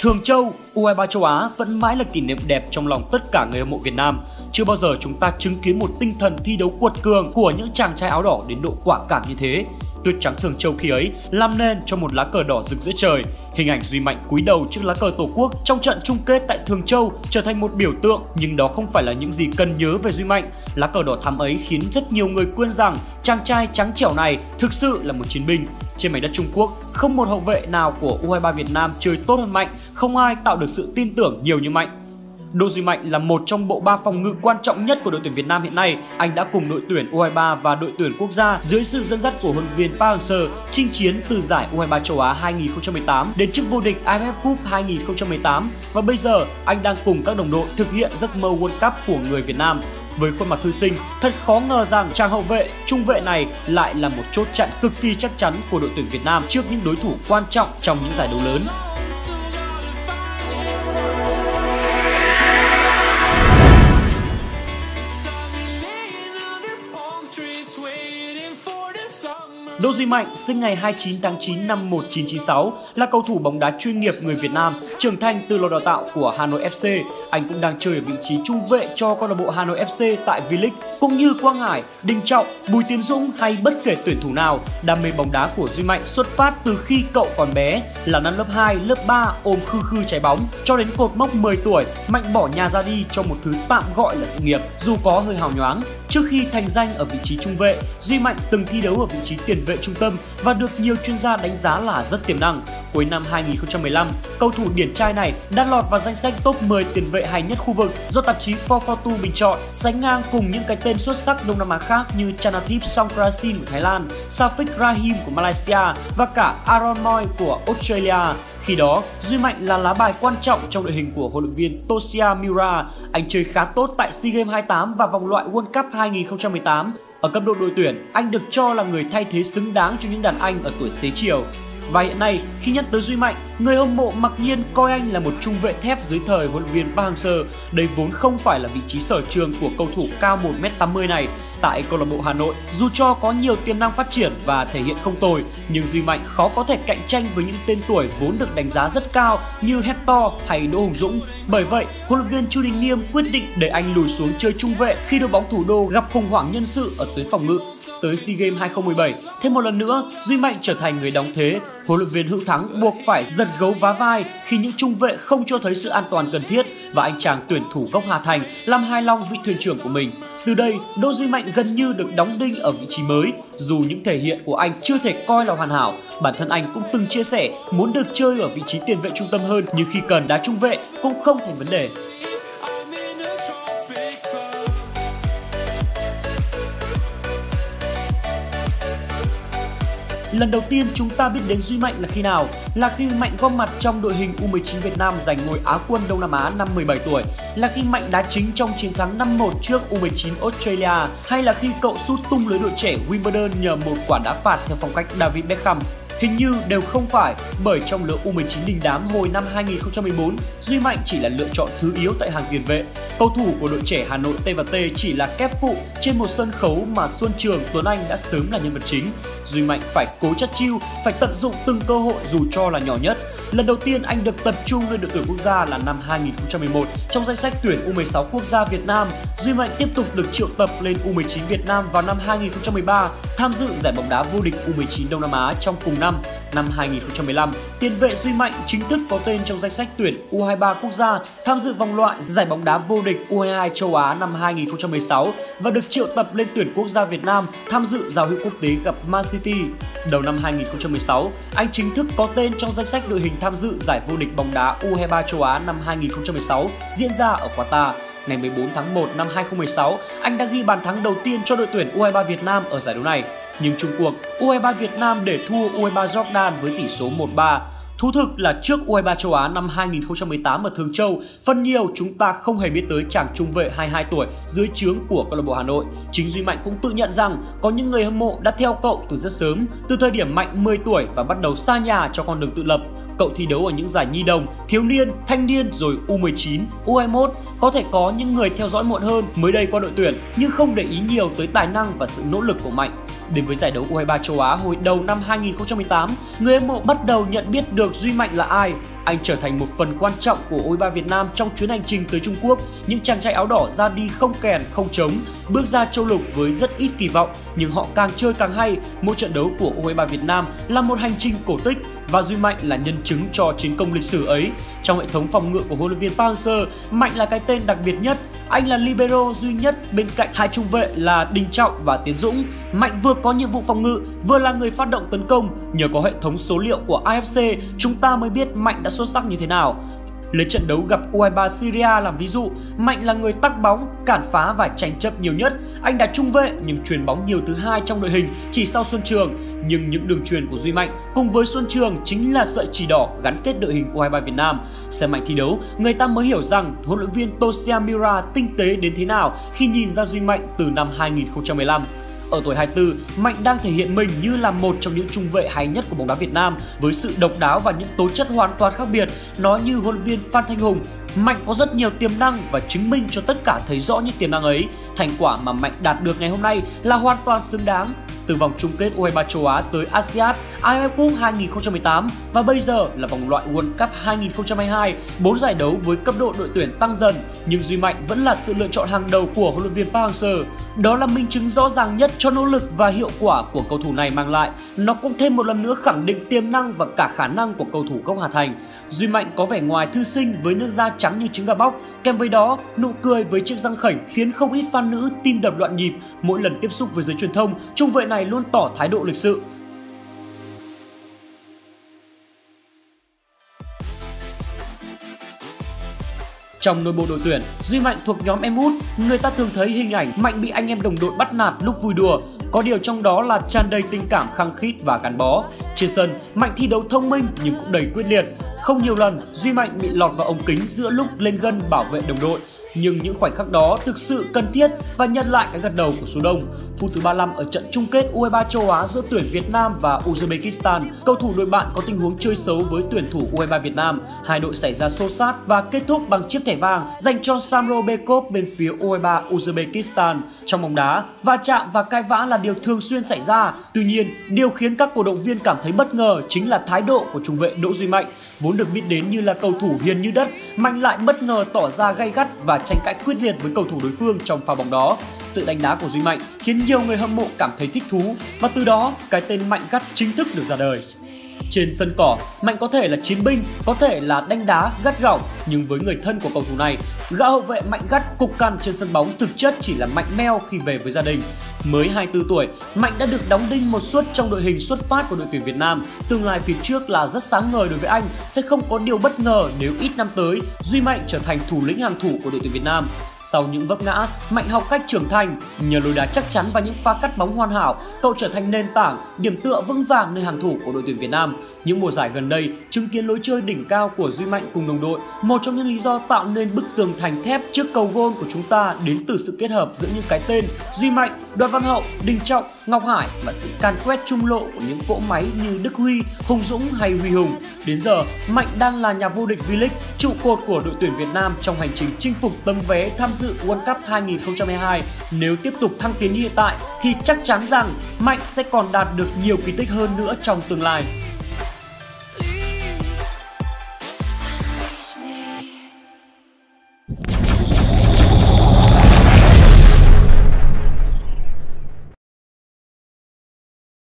Thường Châu, U23 châu Á vẫn mãi là kỷ niệm đẹp trong lòng tất cả người hâm mộ Việt Nam. Chưa bao giờ chúng ta chứng kiến một tinh thần thi đấu cuột cường của những chàng trai áo đỏ đến độ quả cảm như thế. Tuyết trắng Thường Châu khi ấy làm nên cho một lá cờ đỏ rực giữa trời. Hình ảnh Duy Mạnh cúi đầu trước lá cờ Tổ quốc trong trận chung kết tại Thường Châu trở thành một biểu tượng nhưng đó không phải là những gì cần nhớ về Duy Mạnh. Lá cờ đỏ thắm ấy khiến rất nhiều người quên rằng chàng trai trắng trẻo này thực sự là một chiến binh. Trên mảnh đất Trung Quốc, không một hậu vệ nào của U23 Việt Nam chơi tốt hơn Mạnh, không ai tạo được sự tin tưởng nhiều như Mạnh. Đỗ Duy Mạnh là một trong bộ ba phòng ngự quan trọng nhất của đội tuyển Việt Nam hiện nay. Anh đã cùng đội tuyển U23 và đội tuyển quốc gia dưới sự dẫn dắt của huấn luyện viên Park Hang-seo chinh chiến từ giải U23 châu Á 2018 đến chức vô địch AFF Cup 2018 và bây giờ anh đang cùng các đồng đội thực hiện giấc mơ World Cup của người Việt Nam. Với khuôn mặt thư sinh, thật khó ngờ rằng chàng hậu vệ, trung vệ này lại là một chốt chặn cực kỳ chắc chắn của đội tuyển Việt Nam trước những đối thủ quan trọng trong những giải đấu lớn. Đỗ Duy Mạnh sinh ngày 29 tháng 9 năm 1996 là cầu thủ bóng đá chuyên nghiệp người Việt Nam, trưởng thành từ lò đào tạo của Hà Nội FC. Anh cũng đang chơi ở vị trí trung vệ cho câu lạc bộ Hà Nội FC tại V-League, cũng như Quang Hải, Đình Trọng, Bùi Tiến Dũng hay bất kể tuyển thủ nào. Đam mê bóng đá của Duy Mạnh xuất phát từ khi cậu còn bé, là năm lớp 2, lớp 3 ôm khư khư trái bóng cho đến cột mốc 10 tuổi, Mạnh bỏ nhà ra đi cho một thứ tạm gọi là sự nghiệp, dù có hơi hào nhoáng. Trước khi thành danh ở vị trí trung vệ, Duy Mạnh từng thi đấu ở vị trí tiền vệ trung tâm và được nhiều chuyên gia đánh giá là rất tiềm năng. Cuối năm 2015, cầu thủ điển trai này đã lọt vào danh sách top 10 tiền vệ hay nhất khu vực do tạp chí 442 bình chọn, sánh ngang cùng những cái tên xuất sắc Đông Nam Á khác như Chanathip Songkrasin của Thái Lan, Safik Rahim của Malaysia và cả Aaron Moy của Australia. Khi đó, Duy Mạnh là lá bài quan trọng trong đội hình của huấn luyện viên Toshia Miura. Anh chơi khá tốt tại SEA Games 28 và vòng loại World Cup 2018. Ở cấp độ đội tuyển, anh được cho là người thay thế xứng đáng cho những đàn anh ở tuổi xế chiều. Và hiện nay, khi nhắc tới Duy Mạnh, người hâm mộ mặc nhiên coi anh là một trung vệ thép dưới thời huấn luyện viên Park Hang-seo. Đây vốn không phải là vị trí sở trường của cầu thủ cao 1m80 này tại câu lạc bộ Hà Nội. Dù cho có nhiều tiềm năng phát triển và thể hiện không tồi, nhưng Duy Mạnh khó có thể cạnh tranh với những tên tuổi vốn được đánh giá rất cao như Hector hay Đỗ Hùng Dũng. Bởi vậy, huấn luyện viên Chu Đình Nghiêm quyết định để anh lùi xuống chơi trung vệ khi đội bóng thủ đô gặp khủng hoảng nhân sự ở tuyến phòng ngự. Tới SEA Games 2017, thêm một lần nữa, Duy Mạnh trở thành người đóng thế huấn luyện viên Hữu Thắng buộc phải giật gấu vá vai khi những trung vệ không cho thấy sự an toàn cần thiết và anh chàng tuyển thủ gốc Hà Thành làm hài lòng vị thuyền trưởng của mình. Từ đây, Đỗ Duy Mạnh gần như được đóng đinh ở vị trí mới. Dù những thể hiện của anh chưa thể coi là hoàn hảo, bản thân anh cũng từng chia sẻ muốn được chơi ở vị trí tiền vệ trung tâm hơn nhưng khi cần đá trung vệ cũng không thành vấn đề. Lần đầu tiên chúng ta biết đến Duy Mạnh là khi nào? Là khi Mạnh góp mặt trong đội hình U19 Việt Nam giành ngôi Á quân Đông Nam Á năm 17 tuổi, là khi Mạnh đá chính trong chiến thắng 5-1 trước U19 Australia, hay là khi cậu sút tung lưới đội trẻ Wimbledon nhờ một quả đá phạt theo phong cách David Beckham. Hình như đều không phải bởi trong lứa U19 đình đám hồi năm 2014, Duy Mạnh chỉ là lựa chọn thứ yếu tại hàng tiền vệ. Cầu thủ của đội trẻ Hà Nội T&T chỉ là kép phụ trên một sân khấu mà Xuân Trường Tuấn Anh đã sớm là nhân vật chính. Duy Mạnh phải cố chắc chiêu, phải tận dụng từng cơ hội dù cho là nhỏ nhất. Lần đầu tiên anh được tập trung lên đội tuyển quốc gia là năm 2011 trong danh sách tuyển U16 quốc gia Việt Nam. Duy Mạnh tiếp tục được triệu tập lên U19 Việt Nam vào năm 2013 tham dự giải bóng đá vô địch U19 Đông Nam Á trong cùng năm. Năm 2015, tiền vệ Duy Mạnh chính thức có tên trong danh sách tuyển U23 quốc gia tham dự vòng loại giải bóng đá vô địch U22 châu Á năm 2016 và được triệu tập lên tuyển quốc gia Việt Nam tham dự giao hữu quốc tế gặp Man City. Đầu năm 2016, anh chính thức có tên trong danh sách đội hình tham dự giải vô địch bóng đá U23 châu Á năm 2016 diễn ra ở Qatar. Ngày 14 tháng 1 năm 2016, anh đã ghi bàn thắng đầu tiên cho đội tuyển U23 Việt Nam ở giải đấu này. Nhưng chung cuộc, U23 Việt Nam để thua U23 Jordan với tỷ số 1-3. Thú thực là trước U23 châu Á năm 2018 ở Thường Châu, phần nhiều chúng ta không hề biết tới chàng trung vệ 22 tuổi dưới trướng của câu lạc bộ Hà Nội. Chính Duy Mạnh cũng tự nhận rằng có những người hâm mộ đã theo cậu từ rất sớm, từ thời điểm Mạnh 10 tuổi và bắt đầu xa nhà cho con đường tự lập. Cậu thi đấu ở những giải nhi đồng, thiếu niên, thanh niên rồi U19, U21. Có thể có những người theo dõi muộn hơn mới đây qua đội tuyển nhưng không để ý nhiều tới tài năng và sự nỗ lực của Mạnh. Đến với giải đấu U23 châu Á hồi đầu năm 2018, người hâm mộ bắt đầu nhận biết được Duy Mạnh là ai. Anh trở thành một phần quan trọng của U23 Việt Nam trong chuyến hành trình tới Trung Quốc. Những chàng trai áo đỏ ra đi không kèn, không trống, bước ra châu lục với rất ít kỳ vọng, nhưng họ càng chơi càng hay. Mỗi trận đấu của U23 Việt Nam là một hành trình cổ tích và Duy Mạnh là nhân chứng cho chiến công lịch sử ấy. Trong hệ thống phòng ngự của huấn luyện viên Park Hang-seo, Mạnh là cái tên đặc biệt nhất anh là libero duy nhất bên cạnh hai trung vệ là Đình Trọng và Tiến Dũng. Mạnh vừa có nhiệm vụ phòng ngự, vừa là người phát động tấn công. Nhờ có hệ thống số liệu của AFC, chúng ta mới biết Mạnh đã xuất sắc như thế nào. Lấy trận đấu gặp U23 Syria làm ví dụ, Mạnh là người tắc bóng, cản phá và tranh chấp nhiều nhất. Anh đã trung vệ nhưng truyền bóng nhiều thứ hai trong đội hình chỉ sau Xuân Trường. Nhưng những đường truyền của Duy Mạnh cùng với Xuân Trường chính là sợi chỉ đỏ gắn kết đội hình U23 Việt Nam. Xem Mạnh thi đấu, người ta mới hiểu rằng huấn luyện viên Tosia Mira tinh tế đến thế nào khi nhìn ra Duy Mạnh từ năm 2015. Ở tuổi 24, Mạnh đang thể hiện mình như là một trong những trung vệ hay nhất của bóng đá Việt Nam với sự độc đáo và những tố chất hoàn toàn khác biệt. Nói như huấn luyện viên Phan Thanh Hùng, Mạnh có rất nhiều tiềm năng và chứng minh cho tất cả thấy rõ những tiềm năng ấy. Thành quả mà Mạnh đạt được ngày hôm nay là hoàn toàn xứng đáng từ vòng chung kết U23 châu Á tới ASEAN, AFF Cup 2018 và bây giờ là vòng loại World Cup 2022, bốn giải đấu với cấp độ đội tuyển tăng dần, nhưng Duy Mạnh vẫn là sự lựa chọn hàng đầu của huấn luyện viên Park Hang-seo. Đó là minh chứng rõ ràng nhất cho nỗ lực và hiệu quả của cầu thủ này mang lại. Nó cũng thêm một lần nữa khẳng định tiềm năng và cả khả năng của cầu thủ gốc Hà Thành. Duy Mạnh có vẻ ngoài thư sinh với nước da trắng như trứng gà bóc, kèm với đó nụ cười với chiếc răng khểnh khiến không ít fan nữ tim đập loạn nhịp mỗi lần tiếp xúc với giới truyền thông. Trung vệ này luôn tỏ thái độ lịch sự. Trong nội bộ đội tuyển, Duy Mạnh thuộc nhóm em út, người ta thường thấy hình ảnh Mạnh bị anh em đồng đội bắt nạt lúc vui đùa. Có điều trong đó là tràn đầy tình cảm khăng khít và gắn bó. Trên sân, Mạnh thi đấu thông minh nhưng cũng đầy quyết liệt. Không nhiều lần, Duy Mạnh bị lọt vào ống kính giữa lúc lên gân bảo vệ đồng đội nhưng những khoảnh khắc đó thực sự cần thiết và nhận lại cái gật đầu của số đông. Phút thứ 35 ở trận chung kết U23 châu Á giữa tuyển Việt Nam và Uzbekistan, cầu thủ đội bạn có tình huống chơi xấu với tuyển thủ U23 Việt Nam. Hai đội xảy ra xô sát và kết thúc bằng chiếc thẻ vàng dành cho Samro Bekov bên phía U23 Uzbekistan. Trong bóng đá, va chạm và cãi vã là điều thường xuyên xảy ra. Tuy nhiên, điều khiến các cổ động viên cảm thấy bất ngờ chính là thái độ của trung vệ Đỗ Duy Mạnh, vốn được biết đến như là cầu thủ hiền như đất, Mạnh lại bất ngờ tỏ ra gay gắt và và tranh cãi quyết liệt với cầu thủ đối phương trong pha bóng đó. Sự đánh đá của Duy Mạnh khiến nhiều người hâm mộ cảm thấy thích thú và từ đó cái tên Mạnh Gắt chính thức được ra đời. Trên sân cỏ, Mạnh có thể là chiến binh, có thể là đánh đá, gắt gỏng, nhưng với người thân của cầu thủ này, gã hậu vệ Mạnh gắt cục cằn trên sân bóng thực chất chỉ là mạnh meo khi về với gia đình. Mới 24 tuổi, Mạnh đã được đóng đinh một suất trong đội hình xuất phát của đội tuyển Việt Nam. Tương lai phía trước là rất sáng ngời đối với anh, sẽ không có điều bất ngờ nếu ít năm tới Duy Mạnh trở thành thủ lĩnh hàng thủ của đội tuyển Việt Nam. Sau những vấp ngã, Mạnh học cách trưởng thành, nhờ lối đá chắc chắn và những pha cắt bóng hoàn hảo, cậu trở thành nền tảng, điểm tựa vững vàng nơi hàng thủ của đội tuyển Việt Nam. Những mùa giải gần đây, chứng kiến lối chơi đỉnh cao của Duy Mạnh cùng đồng đội, một trong những lý do tạo nên bức tường thành thép trước cầu gôn của chúng ta đến từ sự kết hợp giữa những cái tên Duy Mạnh, Đoàn Văn Hậu, Đình Trọng, Ngọc Hải và sự can quét trung lộ của những cỗ máy như Đức Huy, Hùng Dũng hay Huy Hùng. Đến giờ, Mạnh đang là nhà vô địch V-League, trụ cột của đội tuyển Việt Nam trong hành trình chinh phục tấm vé tham dự World Cup 2022. Nếu tiếp tục thăng tiến như hiện tại thì chắc chắn rằng Mạnh sẽ còn đạt được nhiều kỳ tích hơn nữa trong tương lai.